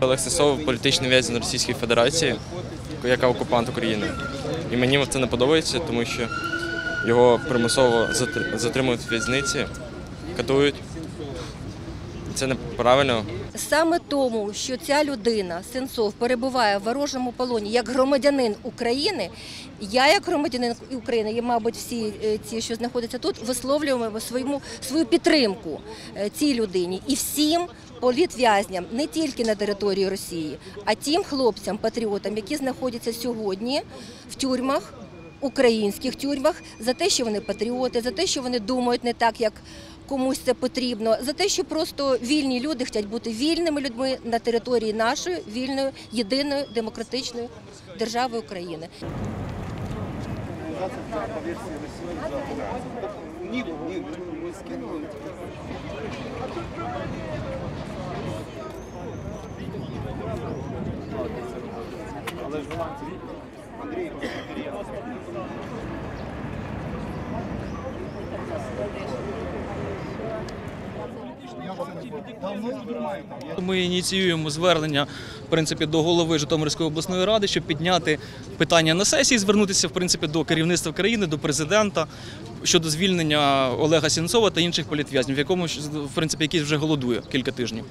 Олег Сисов політичний в'язень Російської Федерації, яка окупант України. І мені це не подобається, тому що його примусово затримують в в'язниці, катують. Це неправильно. Саме тому, що ця людина, Сенцов, перебуває в ворожому полоні як громадянин України, я, як громадянин України, і, мабуть, всі е, ці, що знаходяться тут, висловлюємо своєму свою підтримку е, цій людині і всім політв'язням не тільки на території Росії, а тим хлопцям, патріотам, які знаходяться сьогодні в тюрмах. Українських тюрмах за те, що вони патріоти, за те, що вони думають не так, як комусь це потрібно, за те, що просто вільні люди хочуть бути вільними людьми на території нашої вільної, єдиної демократичної держави України. Ні, ні, ми скинули. Але ж Андрій, Ми ініціюємо звернення в принципі до голови Житомирської обласної ради, щоб підняти питання на сесії, звернутися в принципі до керівництва країни, до президента щодо звільнення Олега Сінцова та інших політв'язнів, в якому в принципі який вже голодує кілька тижнів.